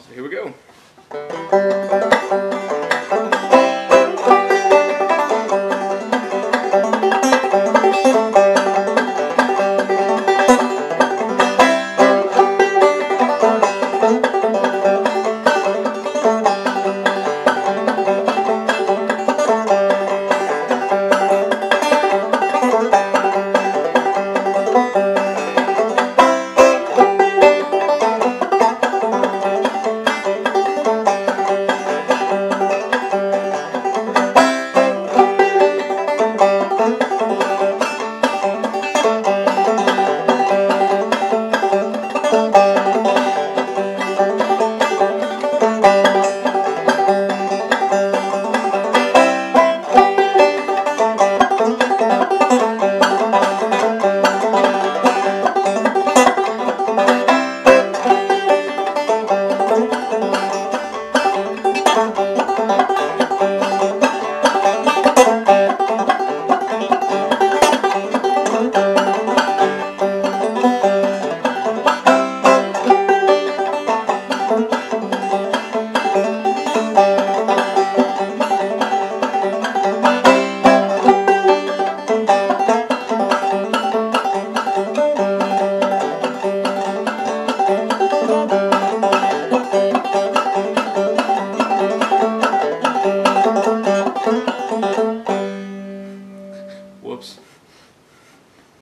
So here we go.